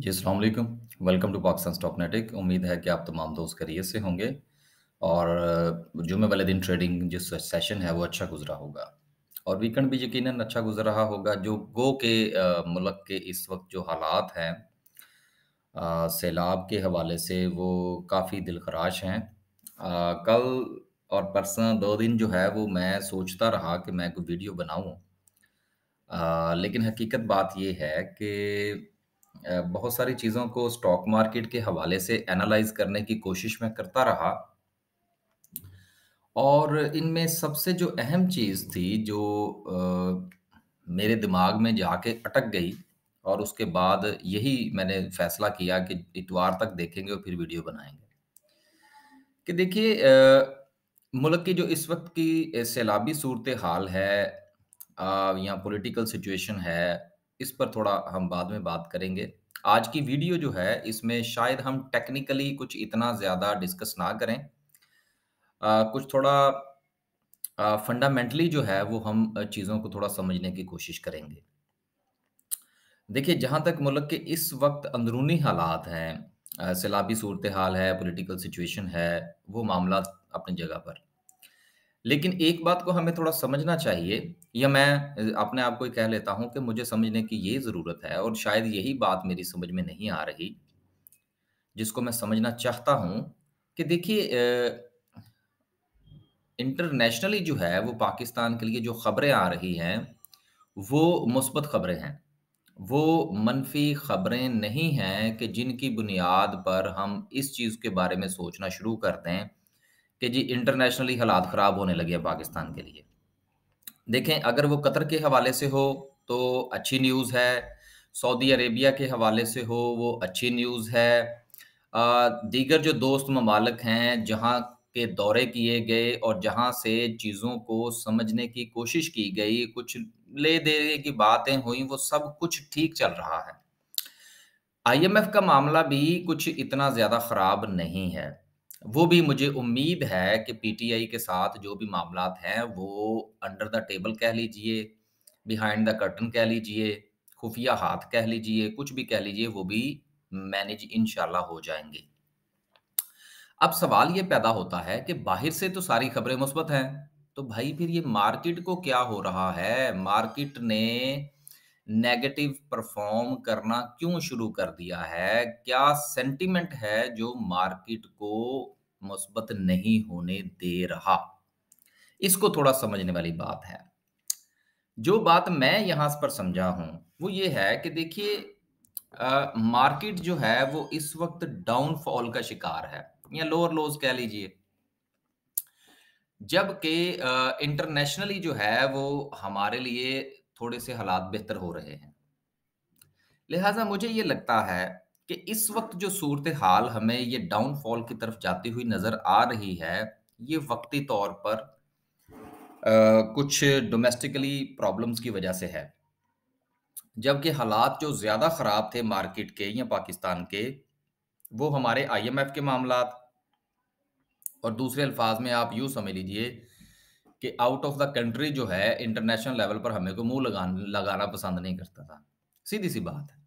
जी, अस्सलाम वालेकुम। To Pakistan stock नेटिक। उम्मीद है कि आप तमाम दोस्त खैरियत से होंगे और जुम्मे वाले दिन ट्रेडिंग जो सेशन है वो अच्छा गुज़रा होगा और वीकेंड भी यकीनन अच्छा गुज़र रहा होगा। जो गो के मुल्क के इस वक़्त जो हालात हैं सैलाब के हवाले से वो काफ़ी दिलखराश हैं। कल और परसों दो दिन जो है वो मैं सोचता रहा कि मैं कोई वीडियो बनाऊँ। लेकिन हकीकत बात ये है कि बहुत सारी चीज़ों को स्टॉक मार्केट के हवाले से एनालाइज़ करने की कोशिश मैं करता रहा। और इनमें सबसे जो अहम चीज़ थी जो अ, मेरे दिमाग में जाके अटक गई और उसके बाद यही मैंने फ़ैसला किया कि इतवार तक देखेंगे और फिर वीडियो बनाएँगे कि देखिए मुल्क की जो इस वक़्त की सैलाबी सूरत-ए-हाल है अ, या पॉलिटिकल सिचुएशन है, इस पर थोड़ा हम बाद में बात करेंगे। आज की वीडियो जो है, इसमें शायद हम टेक्निकली कुछ इतना ज़्यादा डिस्कस ना करें। अ, कुछ थोड़ा फंडामेंटली जो है वो हम चीज़ों को थोड़ा समझने की कोशिश करेंगे। देखिए, जहाँ तक मुल्क के इस वक़्त अंदरूनी हालात हैं सैलाबी सूरत-ए-हाल है, पॉलिटिकल सिचुएशन है, वो मामला अपनी जगह पर। लेकिन एक बात को हमें थोड़ा समझना चाहिए या मैं अपने आप को ये कह लेता हूँ कि मुझे समझने की ये ज़रूरत है और शायद यही बात मेरी समझ में नहीं आ रही, जिसको मैं समझना चाहता हूँ कि देखिए इंटरनेशनली जो है वो पाकिस्तान के लिए जो खबरें आ रही हैं, वो मुस्बत खबरें हैं। वो मनफ़ी खबरें नहीं हैं कि जिनकी बुनियाद पर हम इस चीज़ के बारे में सोचना शुरू कर दें कि जी इंटरनेशनली हालात ख़राब होने लगे हैं पाकिस्तान के लिए। देखें अगर वो कतर के हवाले से हो तो अच्छी न्यूज़ है, सऊदी अरेबिया के हवाले से हो वो अच्छी न्यूज़ है। दीगर जो दोस्त ममालिक हैं जहाँ के दौरे किए गए और जहाँ से चीज़ों को समझने की कोशिश की गई, कुछ ले-दे की बातें हुई, वो सब कुछ ठीक चल रहा है। आईएमएफ का मामला भी कुछ इतना ज़्यादा ख़राब नहीं है। वो भी मुझे उम्मीद है कि पीटीआई के साथ जो भी मामला हैं, वो अंडर द टेबल कह लीजिए, बिहाइंड द कर्टन कह लीजिए, खुफ़िया हाथ कह लीजिए, कुछ भी कह लीजिए, वो भी मैनेज इंशाअल्लाह हो जाएँगे अब सवाल ये पैदा होता है कि बाहर से तो सारी खबरें मुस्बत हैं, तो भाई फिर ये मार्केट को क्या हो रहा है? मार्केट ने नेगेटिव परफ़ॉर्म करना क्यों शुरू कर दिया है? क्या सेंटिमेंट है जो मार्केट को मुस्बत नहीं होने दे रहा? इसको थोड़ा समझने वाली बात है। जो बात मैं यहाँ पर समझा हूँ, वो ये है कि देखिए मार्केट जो है वो इस वक़्त डाउनफॉल का शिकार है या लोअर लोज़ कह लीजिए। जबकि इंटरनेशनली जो है वो हमारे लिए थोड़े से हालात बेहतर हो रहे हैं। लिहाज़ा मुझे ये लगता है कि इस वक़्त जो सूरत-ए-हाल हमें ये डाउनफॉल की तरफ़ जाती हुई नज़र आ रही है, ये वक़्ती तौर पर अ, कुछ डोमेस्टिकली प्रॉब्लम्स की वजह से है। जबकि हालात जो ज़्यादा ख़राब थे मार्केट के या पाकिस्तान के, वो हमारे आईएमएफ के मामलात और दूसरे अल्फ़ाज़ में आप यूँ समझ लीजिए कि आउट ऑफ़ द कंट्री जो है इंटरनेशनल लेवल पर हमें को मुँह लगान लगाना पसंद नहीं करता था। सीधी-सी बात है।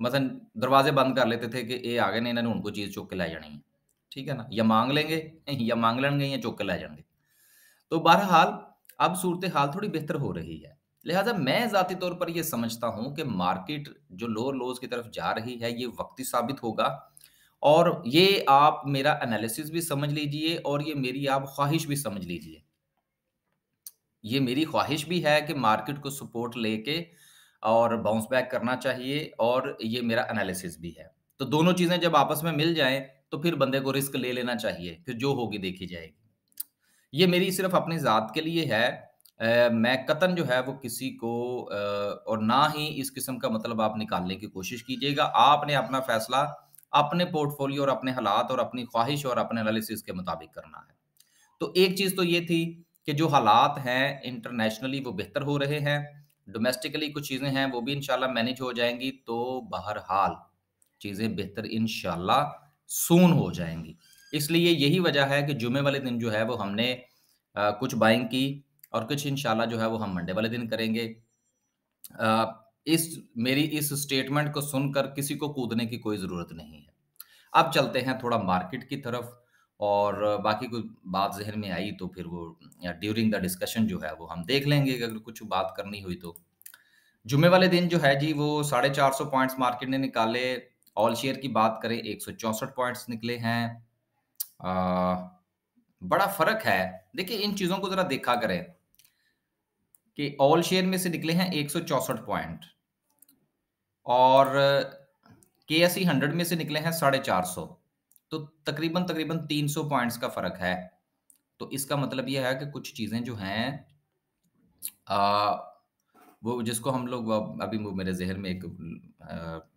मसलन दरवाज़े बंद कर लेते थे कि ये आ गए ने इन्हां ने हुण कोई चीज़ चुक के लै जानी है। ठीक है ना? या माँग लेंगे या माँग लेंगे या चुक के लै जाएँगे। तो बहरहाल अब सूरत-ए-हाल थोड़ी बेहतर हो रही है। लिहाज़ा मैं ज़ाती तौर पर यह समझता हूँ कि मार्केट जो लोअर लोज़ की तरफ़ जा रही है, ये वक़्ती साबित होगा और ये आप मेरा एनालिसिस भी समझ लीजिए और ये मेरी आप ख़्वाहिश भी समझ लीजिए। ये मेरी ख़्वाहिश भी है कि मार्केट को सपोर्ट लेके और बाउंस बैक करना चाहिए और ये मेरा एनालिसिस भी है। तो दोनों चीज़ें जब आपस में मिल जाएँ, तो फिर बंदे को रिस्क ले लेना चाहिए, फिर जो होगी देखी जाएगी। ये मेरी सिर्फ़ अपनी ज़ात के लिए है अ, मैं कतन जो है वो किसी को अ, और ना ही इस किस्म का मतलब आप निकालने की कोशिश कीजिएगा। आपने अपना फ़ैसला अपने पोर्टफ़ोलियो और अपने हालात और अपनी ख़्वाहिश और अपने एनालिसिस के मुताबिक करना है। तो एक चीज़ तो ये थी कि जो हालात हैं इंटरनेशनली वो बेहतर हो रहे हैं। डोमेस्टिकली कुछ चीज़ें हैं वो भी इंशाअल्लाह मैनेज हो जाएँगी तो बहरहाल चीज़ें बेहतर इंशाअल्लाह सून हो जाएँगी इसलिए यही वजह है कि जुमे वाले दिन जो है वो हमने अ, कुछ बाइंग की और कुछ इंशाअल्लाह जो है वो हम मंडे वाले दिन करेंगे। अ, इस मेरी इस स्टेटमेंट को सुनकर किसी को कूदने की कोई ज़रूरत नहीं है। अब चलते हैं थोड़ा मार्केट की तरफ़ और बाकी कोई बात ज़हन में आई तो फिर वो या ड्यूरिंग द डिस्कशन जो है वो हम देख लेंगे अगर कुछ बात करनी हुई तो। जुम्मे वाले दिन जो है जी वो 450 पॉइंट्स मार्केट ने निकाले। ऑल शेयर की बात करें 164 पॉइंट्स निकले हैं। अ, बड़ा फ़र्क है। देखिए इन चीज़ों को ज़रा देखा करें कि ऑल शेयर में से निकले हैं 164 पॉइंट और केएसई 100 में से निकले हैं 450 तो तकरीबन तकरीबन 300 पॉइंट्स का फ़र्क है। तो इसका मतलब यह है कि कुछ चीज़ें जो हैं अ, वो जिसको हम लोग अभी मेरे ज़हन में एक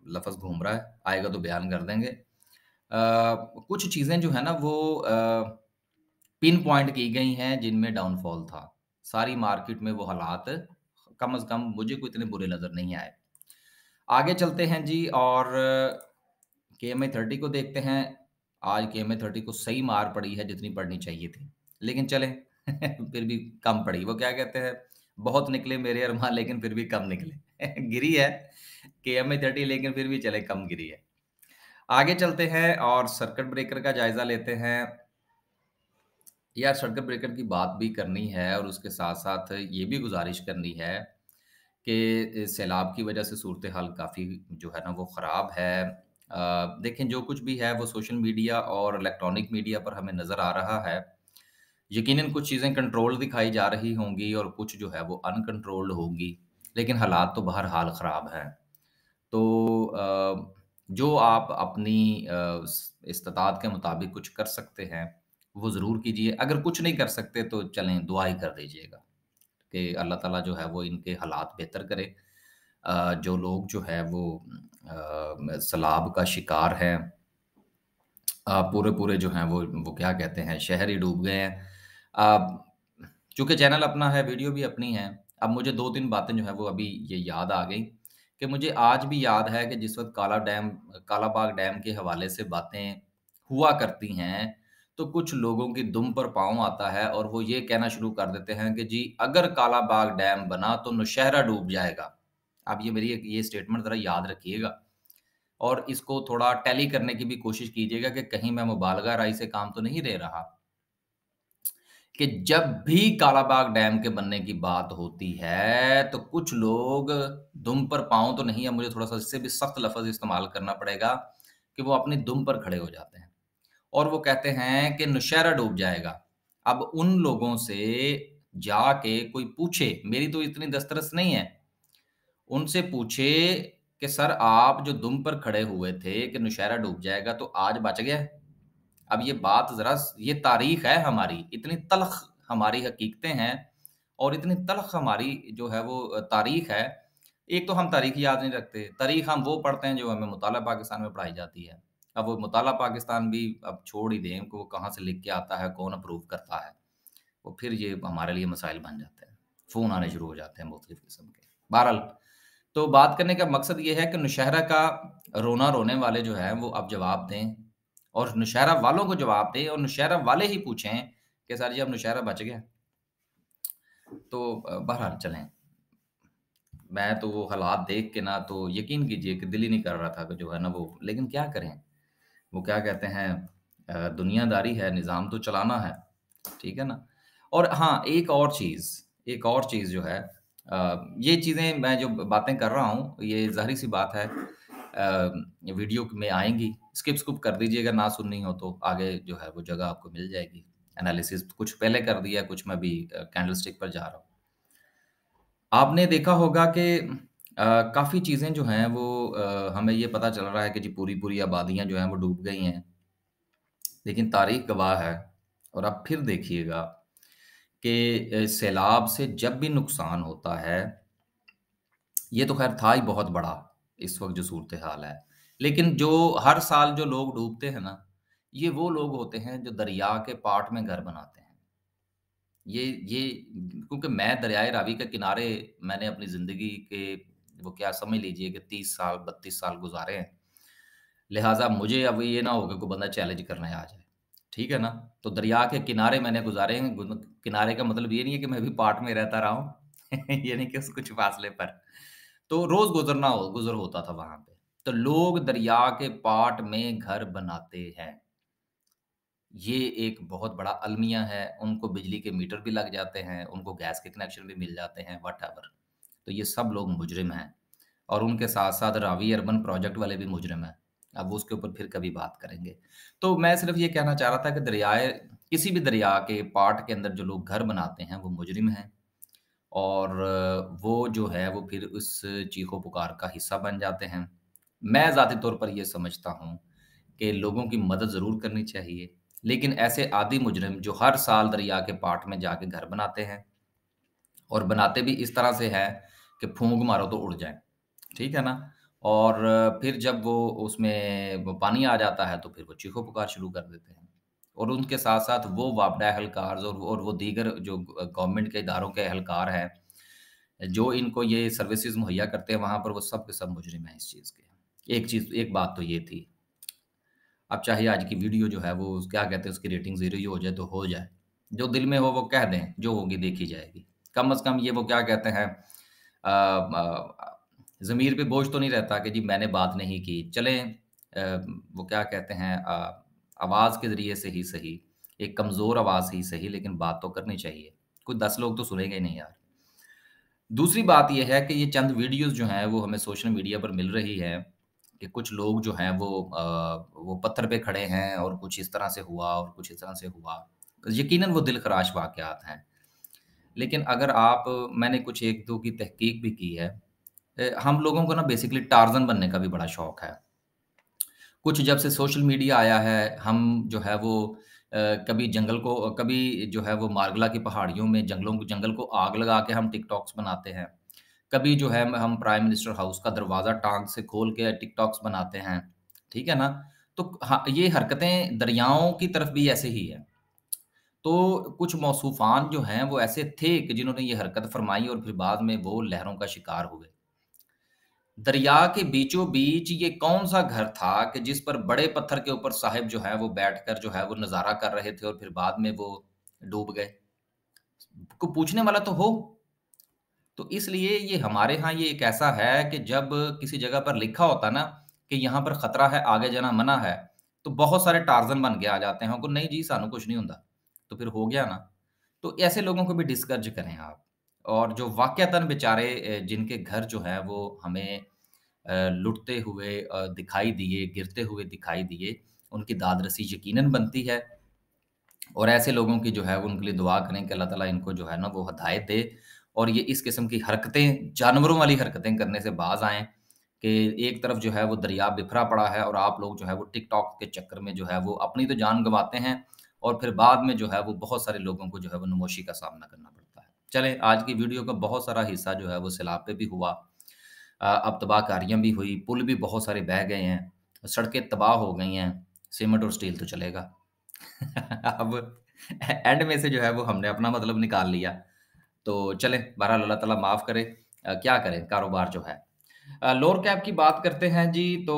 लफज घूम रहा है, आएगा तो बयान कर देंगे। अ, कुछ चीज़ें जो है ना वो अ, पिन पॉइंट की गई हैं जिनमें डाउनफॉल था। सारी मार्केट में वो हालात कम अज़ कम मुझे कोई इतने बुरे नज़र नहीं आए। आगे चलते हैं जी और केएमए 30 को देखते हैं। आज केएमए 30 को सही मार पड़ी है जितनी पड़नी चाहिए थी। लेकिन चले फिर भी कम पड़ी। वो क्या कहते हैं, बहुत निकले मेरे अरमान लेकिन फिर भी कम निकले। गिरी है केएमए 30 लेकिन फिर भी चले कम गिरी है। आगे चलते हैं और सर्किट ब्रेकर का जायज़ा लेते हैं। यार सर्किट ब्रेकर की बात भी करनी है और उसके साथ-साथ ये भी गुज़ारिश करनी है कि सैलाब की वजह से सूरत हाल काफ़ी जो है ना वो ख़राब है। देखें जो कुछ भी है वो सोशल मीडिया और इलेक्ट्रॉनिक मीडिया पर हमें नज़र आ रहा है। यकीनन कुछ चीज़ें कंट्रोल दिखाई जा रही होंगी और कुछ जो है वो अनकंट्रोल्ड होंगी, लेकिन हालात तो बहर हाल ख़राब हैं। तो जो आप अपनी स के मुताबिक कुछ कर सकते हैं, वो ज़रूर कीजिए। अगर कुछ नहीं कर सकते तो चलें दुआ ही कर दीजिएगा कि अल्लाह ताला जो है वो इनके हालात बेहतर करे। जो लोग जो है वो सैलाब का शिकार हैं पूरे-पूरे जो हैं वो वो क्या कहते हैं शहर ही डूब गए हैं। चूँकि चैनल अपना है, वीडियो भी अपनी है, अब मुझे 2-3 बातें जो है वो अभी ये याद आ गई कि मुझे आज भी याद है कि जिस वक़्त काला डैम कालाबाग डैम के हवाले से बातें हुआ करती हैं, तो कुछ लोगों की दुम पर पाँव आता है और वो ये कहना शुरू कर देते हैं कि जी अगर कालाबाग डैम बना तो नौशहरा डूब जाएगा। अब ये मेरी ये स्टेटमेंट ज़रा याद रखिएगा और इसको थोड़ा टैली करने की भी कोशिश कीजिएगा कि कहीं मैं मुबालगा राय से काम तो नहीं ले रहा। कि जब भी कालाबाग डैम के बनने की बात होती है, तो कुछ लोग दुम पर पाँव तो नहीं है, मुझे थोड़ा-सा इससे भी सख्त लफज इस्तेमाल करना पड़ेगा कि वो अपनी दुम पर खड़े हो जाते हैं और वो कहते हैं कि नौशहरा डूब जाएगा। अब उन लोगों से जाके कोई पूछे, मेरी तो इतनी दस्तरस नहीं है, उनसे पूछे कि सर आप जो दुम पर खड़े हुए थे कि नुशहरा डूब जाएगा, तो आज बच गया? अब ये बात ज़रा ये तारीख़ है हमारी, इतनी तलख हमारी हकीकतें हैं और इतनी तलख हमारी जो है वो तारीख़ है। एक तो हम तारीख़ याद नहीं रखते, तारीख़ हम वो पढ़ते हैं जो हमें मुताला पाकिस्तान में पढ़ाई जाती है। अब वो मुताला पाकिस्तान भी अब छोड़ ही दें कि वो कहाँ से लिख के आता है, कौन अप्रूव करता है। वो फिर ये हमारे लिए मसाइल बन जाते हैं। फ़ोन आने शुरू हो जाते हैं मुख़्तलिफ़ किस्म के। बहरहाल, तो बात करने का मकसद ये है कि नौशहरा का रोना रोने वाले जो है वो अब जवाब दें और नौशहरा वालों को जवाब दें और नौशहरा वाले ही पूछें कि सर जी अब नौशहरा बच गया? तो बहरहाल चलें। मैं तो वो हालात देख के ना तो यकीन कीजिए कि दिल ही नहीं कर रहा था कि जो है ना वो लेकिन क्या करें? वो क्या कहते हैं दुनियादारी है, निज़ाम तो चलाना है, ठीक है ना? और हाँ, एक और चीज़ एक और चीज़ जो है ये चीज़ें मैं जो बातें कर रहा हूँ, ये ज़ाहिर-सी बात है वीडियो में आएँगी स्किप-स्कुप कर दीजिएगा, ना सुननी हो तो आगे जो है वो जगह आपको मिल जाएगी। एनालिसिस कुछ पहले कर दिया, कुछ मैं अभी कैंडल कैंडलस्टिक पर जा रहा हूँ। आपने देखा होगा कि काफ़ी चीज़ें जो हैं वो अ, हमें ये पता चल रहा है कि जी पूरी-पूरी आबादियाँ जो हैं वो डूब गई हैं। लेकिन तारीख़ गवाह है और अब फिर देखिएगा कि सैलाब से जब भी नुकसान होता है, ये तो ख़ैर था ही बहुत बड़ा इस वक़्त जो सूरत-ए-हाल है। लेकिन जो हर साल जो लोग डूबते हैं ना, ये वो लोग होते हैं जो दरिया के पाट में घर बनाते हैं। ये ये क्योंकि मैं दरियाए रावी के किनारे मैंने अपनी ज़िंदगी के वो क्या समझ लीजिए कि 30 साल, 32 साल गुज़ारे हैं। लिहाज़ा मुझे अब ये ना होगा कोई बंदा चैलेंज करने आ जाए, ठीक है ना? तो दरिया के किनारे मैंने गुज़ारे हैं, किनारे का मतलब ये नहीं है कि मैं भी पाट में रहता रहा हूँ, ये नहीं कि उस कुछ फ़ासले पर। तो रोज़ गुज़रना हो गुज़र होता था वहाँ पे। तो लोग दरिया के पाट में घर बनाते हैं। ये एक बहुत बड़ा अलमिया है, उनको बिजली के मीटर भी लग जाते हैं, उनको गैस के कनेक्शन भी मिल जाते हैं, व्हाटएवर। तो ये सब लोग मुजरिम हैं और उनके साथ-साथ रावी अर्बन प्रोजेक्ट वाले भी मुजरिम हैं। अब उसके ऊपर फिर कभी बात करेंगे। तो मैं सिर्फ़ ये कहना चाह रहा था कि दरियाए किसी भी दरिया के पाट के अंदर जो लोग घर बनाते हैं, वो मुजरिम हैं और वो जो है, वो फिर उस चीखो-पुकार का हिस्सा बन जाते हैं। मैं ज़ाती तौर पर यह समझता हूँ कि लोगों की मदद ज़रूर करनी चाहिए, लेकिन ऐसे आदि मुजरिम जो हर साल दरिया के पाट में जाके घर बनाते हैं और बनाते भी इस तरह से हैं कि फूँक मारो तो उड़ जाए ठीक है ना? और फिर जब वो उसमें पानी आ जाता है, तो फिर वो चीखो-पुकार शुरू कर देते हैं और उनके साथ-साथ वो वापडा एहलकार और और वो दीगर जो गवर्नमेंट के इदारों के एहलकार हैं, जो इनको ये सर्विसेज़ मुहैया करते हैं, वहाँ पर वो सब के सब मुजरिम हैं इस चीज़ के। एक चीज़ एक बात तो ये थी। अब चाहे आज की वीडियो जो है वो क्या कहते हैं उसकी रेटिंग ज़ीरो ही हो जाए तो हो जाए। जो दिल में हो वो कह दें, जो होगी देखी जाएगी। कम अज़ कम ये वो क्या कहते हैं ज़मीर पे बोझ तो नहीं रहता कि जी मैंने बात नहीं की। चलें वो क्या कहते हैं आवाज़ के ज़रिए से ही सही, एक कमज़ोर आवाज़ ही सही लेकिन बात तो करनी चाहिए। कोई 10 लोग तो सुनेंगे ही नहीं यार। दूसरी बात यह है कि ये चंद वीडियोज़ जो हैं वो हमें सोशल मीडिया पर मिल रही है कि कुछ लोग जो हैं वो अ, वो पत्थर पे खड़े हैं और कुछ इस तरह से हुआ और कुछ इस तरह से हुआ। यकीनन वो दिल-ख़राश वाक़यात हैं। लेकिन अगर आप मैंने कुछ 1-2 की तहकीक भी की है। हम लोगों को ना बेसिकली टार्ज़न बनने का भी बड़ा शौक है। कुछ जब से सोशल मीडिया आया है, हम जो है वो कभी जंगल को कभी जो है वो मार्गला की पहाड़ियों में जंगलों को जंगल को आग लगा के हम टिकटॉक्स बनाते हैं। कभी जो है हम प्राइम मिनिस्टर हाउस का दरवाज़ा टाँग से खोल के टिकटॉक्स बनाते हैं, ठीक है ना? तो ये हरकतें दरियाओं की तरफ़ भी ऐसे ही है। तो कुछ मौसूफ़ान जो हैं वो ऐसे थे कि जिन्होंने ये हरकत फ़रमाई और फिर बाद में वो लहरों का शिकार हुए। दरिया के बीचों-बीच ये कौन-सा घर था कि जिस पर बड़े पत्थर के ऊपर साहिब जो है वो बैठकर जो है वो नज़ारा कर रहे थे और फिर बाद में वो डूब गए। कोई पूछने वाला तो हो। तो इसलिए ये हमारे यहाँ ये एक ऐसा है कि जब किसी जगह पर लिखा होता ना कि यहाँ पर खतरा है, आगे जाना मना है, तो बहुत सारे टार्ज़न बन के आ जाते हैं कि नहीं जी सानू कुछ नहीं हुंदा। तो फिर हो गया ना। तो ऐसे लोगों को भी डिस्करेज करें आप और जो वाक़यतन बेचारे जिनके घर जो है वो हमें लुटते हुए दिखाई दिए, गिरते हुए दिखाई दिए, उनकी दाद-रसी यकीनन बनती है। और ऐसे लोगों की जो है वो उनके लिए दुआ करें कि अल्लाह ताला इनको जो है ना वो हिदायत दे और ये इस किस्म की हरकतें, जानवरों वाली हरकतें करने से बाज़ आएँ कि एक तरफ़ जो है वो दरिया बिखरा पड़ा है और आप लोग जो है वो टिकटॉक के चक्कर में जो है वो अपनी तो जान गँवाते हैं और फिर बाद में जो है वो बहुत सारे लोगों को जो है वो नमोशी का सामना करना पड़ता है। चलें आज की वीडियो का बहुत सारा हिस्सा जो है वो सैलाब पे भी हुआ। अब तबाह तबाहकारियाँ भी हुई, पुल भी बहुत सारे बह गए हैं, सड़कें तबाह हो गई हैं, सीमेंट और स्टील तो चलेगा। अब एंड में से जो है वो हमने अपना मतलब निकाल लिया। तो चलें बहरहाल अल्लाह ताला माफ़ करे। अ, क्या करें कारोबार जो है। लोअर कैप की बात करते हैं जी तो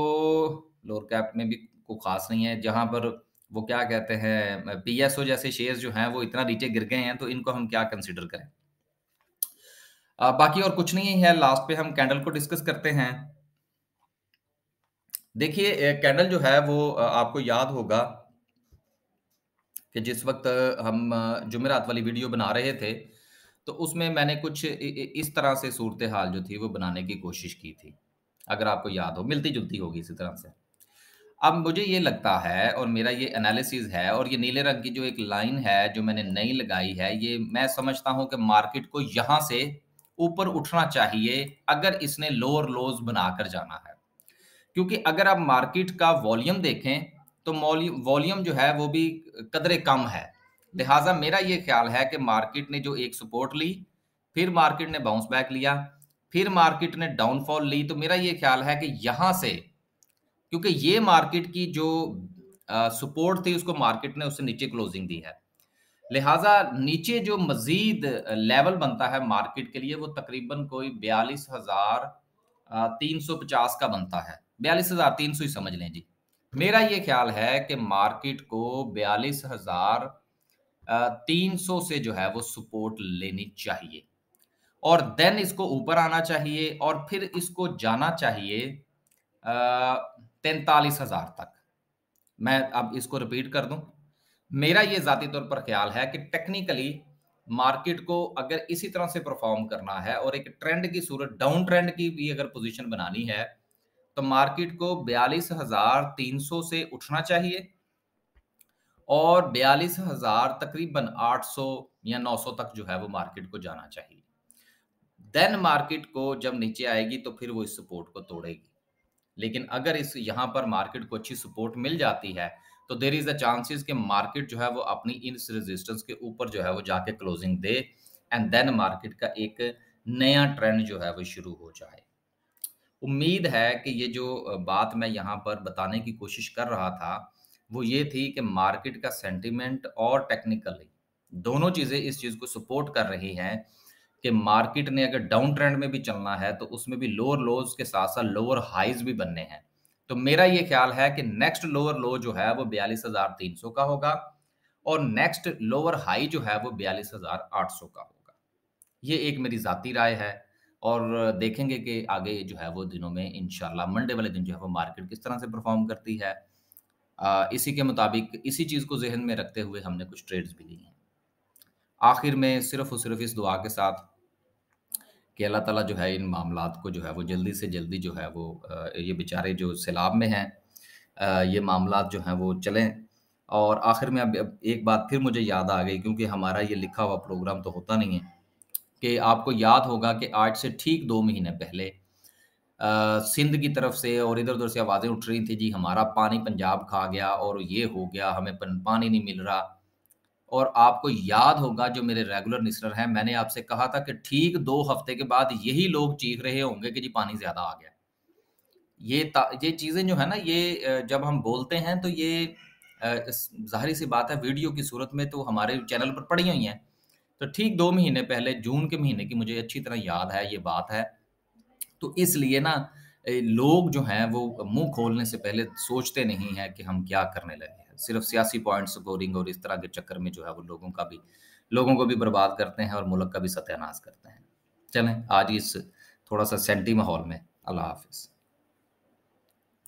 लोअर कैप में भी कोई ख़ास नहीं है। जहाँ पर वो क्या कहते हैं पीएसओ जैसे शेयर्स जो हैं वो इतना नीचे गिर गए हैं तो इनको हम क्या कंसीडर करें। बाकी और कुछ नहीं है लास्ट पे हम कैंडल को डिस्कस करते हैं। देखिए कैंडल जो है वो आपको याद होगा कि जिस वक़्त हम जुमेरात वाली वीडियो बना रहे थे, तो उसमें मैंने कुछ इस तरह से सूरत-ए-हाल जो थी वो बनाने की कोशिश की थी। अगर आपको याद हो, मिलती-जुलती होगी इसी तरह से। अब मुझे ये लगता है और मेरा ये एनालिसिस है और ये नीले रंग की जो एक लाइन है जो मैंने नई लगाई है, ये मैं समझता हूँ कि मार्केट को यहाँ से ऊपर उठना चाहिए अगर इसने लोअर लोज़ बनाकर जाना है। क्योंकि अगर आप मार्केट का वॉल्यूम देखें, तो वॉल्यूम जो है वो भी कदरे कम है। लिहाज़ा मेरा ये ख़्याल है कि मार्केट ने जो एक सपोर्ट ली, फिर मार्केट ने बाउंस बैक लिया, फिर मार्केट ने डाउनफॉल ली, तो मेरा ये ख़्याल है कि यहाँ से क्योंकि ये मार्केट की जो सपोर्ट थी उसको मार्केट ने उससे नीचे क्लोजिंग दी है। लिहाज़ा नीचे जो मज़ीद लेवल बनता है मार्केट के लिए वो तकरीबन कोई बयालीस हज़ार तीन सौ पचास का बनता है। 42,300 ही समझ लें जी। मेरा ये ख़्याल है कि मार्केट को बयालीस हज़ार तीन सौ से जो है वो सपोर्ट लेनी चाहिए और देन इसको ऊपर आना चाहिए और फिर इसको जाना चाहिए तैंतालीस हज़ार तक मैं अब इसको रिपीट कर दूँ मेरा ये जाती तौर पर ख्याल है कि टेक्निकली मार्केट को अगर इसी तरह से परफॉर्म करना है और एक ट्रेंड की सूरत डाउन ट्रेंड की भी अगर पोजीशन बनानी है तो मार्केट को बयालीस हज़ार तीन सौ से उठना चाहिए और बयालीस हज़ार तकरीबन आठ सौ या नौ सौ तक जो है वो मार्केट को जाना चाहिए। देन मार्केट को जब नीचे आएगी तो फिर वो इस सपोर्ट को तोड़ेगी। लेकिन अगर इस यहाँ पर मार्केट को अच्छी सपोर्ट मिल जाती है तो देर इज़ अ चांसेस कि मार्केट जो है वो अपनी इन रेजिस्टेंस के ऊपर जो है वो जाके क्लोजिंग दे एंड देन मार्केट का एक नया ट्रेंड जो है वो शुरू हो जाए। उम्मीद है कि ये जो बात मैं यहाँ पर बताने की कोशिश कर रहा था, वो ये थी कि मार्केट का सेंटिमेंट और टेक्निकली दोनों चीज़ें इस चीज़ को सपोर्ट कर रही हैं कि मार्केट ने अगर डाउन ट्रेंड में भी चलना है तो उसमें भी लोअर लोज के साथ साथ लोअर हाइज भी बनने हैं। तो मेरा ये ख्याल है कि नेक्स्ट लोअर लो जो है वो बयालीस हज़ार तीन सौ का होगा और नेक्स्ट लोअर हाई जो है वो बयालीस हज़ार आठ सौ का होगा। ये एक मेरी ज़ाती राय है और देखेंगे कि आगे जो है वो दिनों में इनशाला मंडे वाले दिन जो है वो मार्केट किस तरह से परफॉर्म करती है। आ, इसी के मुताबिक इसी चीज़ को जहन में रखते हुए हमने कुछ ट्रेड्स भी ली हैं। आखिर में सिर्फ़ और सिर्फ़ इस दुआ के साथ कि अल्लाह ताला जो है इन मामला को जो है वो जल्दी से जल्दी जो है वो ये बेचारे जो सैलाब में हैं ये मामला जो हैं वो चलें। और आखिर में अब एक बात फिर मुझे याद आ गई, क्योंकि हमारा ये लिखा हुआ प्रोग्राम तो होता नहीं है, कि आपको याद होगा कि आज से ठीक दो महीने पहले सिंध की तरफ़ से और इधर उधर से आवाज़ें उठ रही थी, जी, हमारा पानी पंजाब खा गया और ये हो गया, हमें पानी नहीं मिल रहा। और आपको याद होगा जो मेरे रेगुलर निसर हैं, मैंने आपसे कहा था कि ठीक दो हफ़्ते के बाद यही लोग चीख रहे होंगे कि जी पानी ज़्यादा आ गया। ये ये चीज़ें जो है ना, ये जब हम बोलते हैं तो ये ज़ाहिर सी बात है वीडियो की सूरत में तो हमारे चैनल पर पड़ी हुई हैं। तो ठीक दो महीने पहले, जून के महीने की मुझे अच्छी तरह याद है, ये बात है। तो इसलिए ना लोग जो हैं वो मुँह खोलने से पहले सोचते नहीं हैं कि हम क्या करने लगे सिर्फ़ सियासी पॉइंट स्कोरिंग और इस तरह के चक्कर में जो है वो लोगों का भी, लोगों को भी बर्बाद करते हैं और मुल्क का भी सत्यानाश करते हैं। चलें, आज इस थोड़ा सा सेंटी माहौल में, अल्लाह हाफिज़।